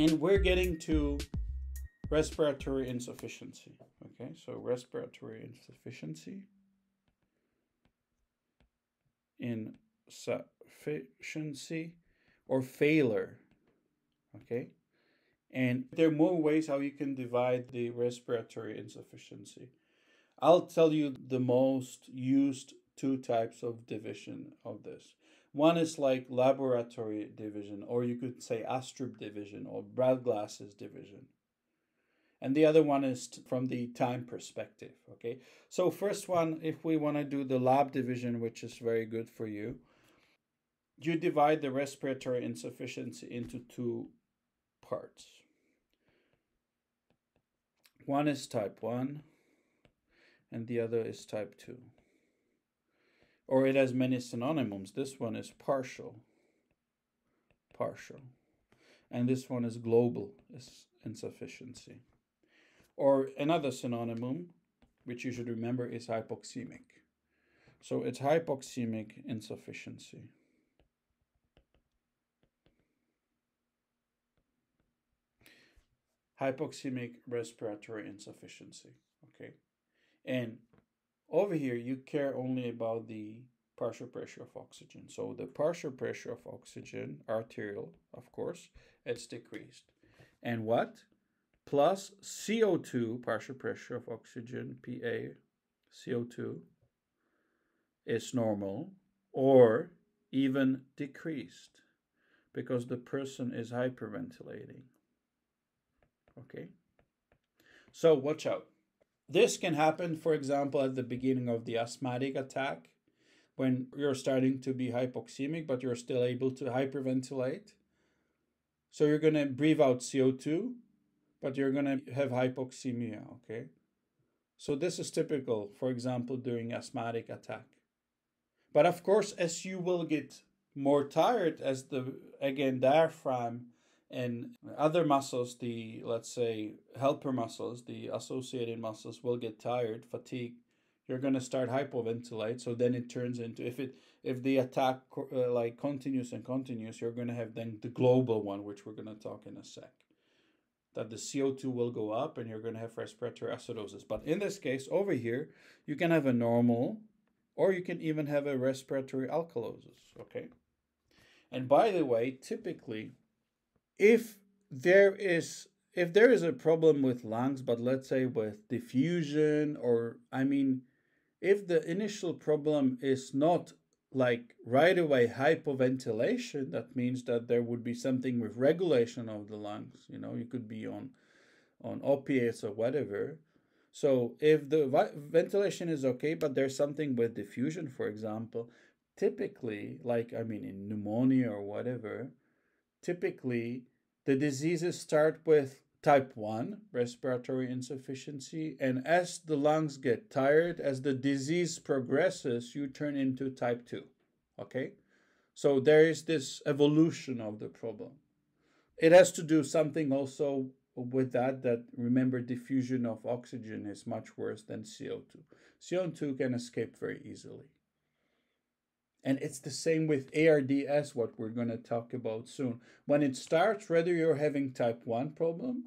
And we're getting to respiratory insufficiency. Okay, so respiratory insufficiency. Insufficiency or failure. Okay, and there are more ways how you can divide the respiratory insufficiency. I'll tell you the most used two types of division of this. One is like laboratory division, or you could say Astrup division or Brad Glass's division. And the other one is from the time perspective. Okay. So, first one, if we want to do the lab division, which is very good for you, you divide the respiratory insufficiency into two parts. One is type 1, and the other is type 2 or it has many synonyms. This one is partial, partial, and this one is global is insufficiency. Or another synonym, which you should remember, is hypoxemic. So it's hypoxemic insufficiency. Hypoxemic respiratory insufficiency. Okay. And over here, you care only about the partial pressure of oxygen. So the partial pressure of oxygen, arterial, of course, it's decreased. And what? Plus CO2, partial pressure of oxygen, PA, CO2, is normal or even decreased because the person is hyperventilating. Okay? So watch out. This can happen, for example, at the beginning of the asthmatic attack when you're starting to be hypoxemic, but you're still able to hyperventilate. So you're going to breathe out CO2, but you're going to have hypoxemia, okay? So this is typical, for example, during asthmatic attack. But of course, as you will get more tired, as the, again, diaphragm and other muscles the let's say helper muscles the associated muscles will get tired fatigue. You're going to start hypoventilate so then it turns into if it if the attack uh, like continues and continues you're going to have then the global one which we're going to talk in a sec that the CO2 will go up and you're going to have respiratory acidosis. But in this case over here you can have a normal or you can even have a respiratory alkalosis okay? And by the way typically if there is if there is a problem with lungs but let's say with diffusion or i mean if the initial problem is not like right away hypoventilation that means that there would be something with regulation of the lungs you know you could be on on opiates or whatever. So if the vi- ventilation is okay but there's something with diffusion for example typically like i mean in pneumonia or whatever typically the diseases start with type 1 respiratory insufficiency and as the lungs get tired as the disease progresses you turn into type 2 okay? So there is this evolution of the problem. It has to do something also with that that remember diffusion of oxygen is much worse than co2 co2 can escape very easily and it's the same with ARDS, what we're going to talk about soon. When it starts, whether you're having type 1 problem,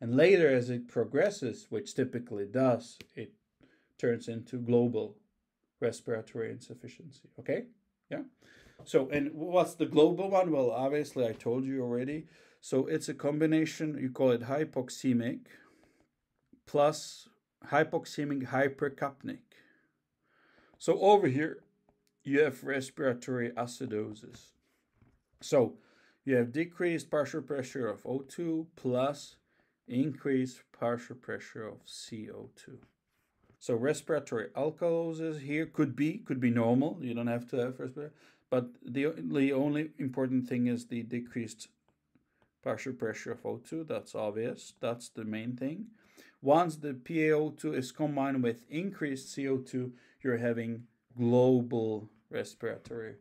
and later as it progresses, which typically does, it turns into global respiratory insufficiency. Okay? Yeah? So, and what's the global one? Well, obviously, I told you already. So, it's a combination, you call it hypoxemic plus hypoxemic hypercapnic. So, over here, you have respiratory acidosis. So you have decreased partial pressure of O2 plus increased partial pressure of CO2. So respiratory alkalosis here could be could be normal. You don't have to have respiratory, but the the only important thing is the decreased partial pressure of O2. That's obvious. That's the main thing. Once the PaO2 is combined with increased CO2, you're having global respiratory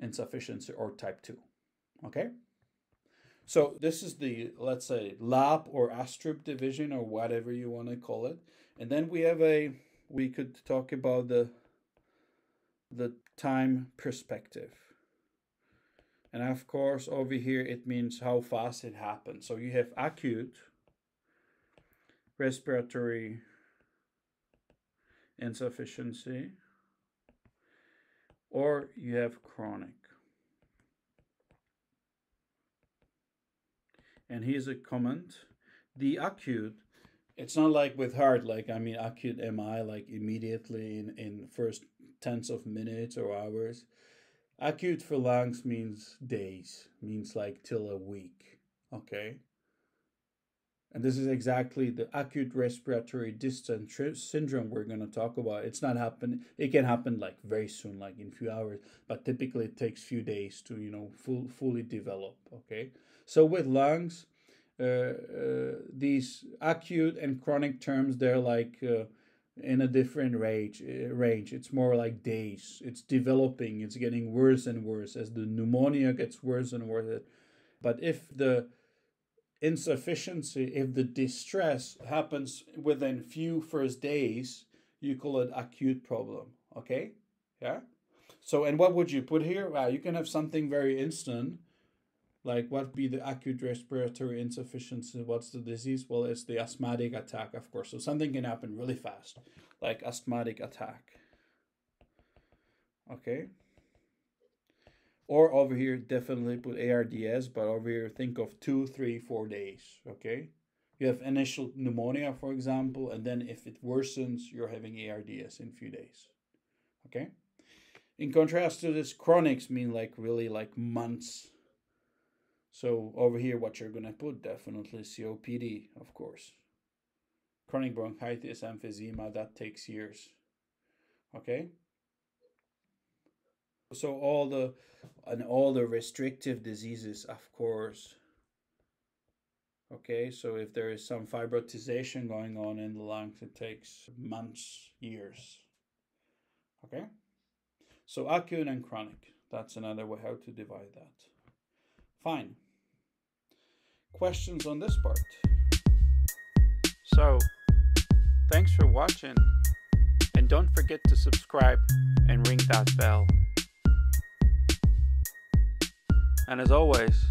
insufficiency or type 2. Okay? So this is the, let's say, lab or Astrup division or whatever you want to call it. And then we have a, we could talk about the, the time perspective. And of course, over here, it means how fast it happens. So you have acute respiratory insufficiency, or you have chronic. And here's a comment. The acute, it's not like with heart, like I mean acute MI, like immediately in, in first tens of minutes or hours. Acute for lungs means days, means like till a week. Okay. And this is exactly the acute respiratory distress syndrome we're going to talk about. It's not happen. It can happen like very soon, like in few hours, but typically it takes few days to you know full fully develop. Okay, so with lungs, uh, uh, these acute and chronic terms they're like uh, in a different range. Uh, range. It's more like days. It's developing. It's getting worse and worse as the pneumonia gets worse and worse. But if the insufficiency, if the distress happens within few first days, you call it acute problem. Okay? Yeah? So, and what would you put here? Well, you can have something very instant, like what be the acute respiratory insufficiency? What's the disease? Well, it's the asthmatic attack, of course. So something can happen really fast, like asthmatic attack. Okay? Or over here, definitely put ARDS, but over here, think of two, three, four days. Okay. You have initial pneumonia, for example, and then if it worsens, you're having ARDS in a few days. Okay. In contrast to this, chronics mean like really like months. So over here, what you're gonna put definitely COPD, of course. Chronic bronchitis, emphysema, that takes years. Okay. So all the and all the restrictive diseases, of course. Okay, so if there is some fibrotization going on in the lungs, it takes months, years. Okay, so acute and chronic. That's another way how to divide that. Fine. Questions on this part? So, thanks for watching, and don't forget to subscribe and ring that bell. And as always,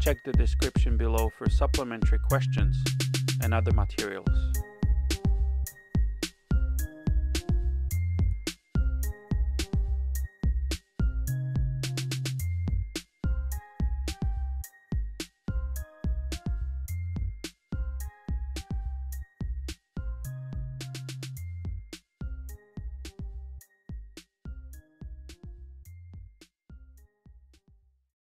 check the description below for supplementary questions and other materials.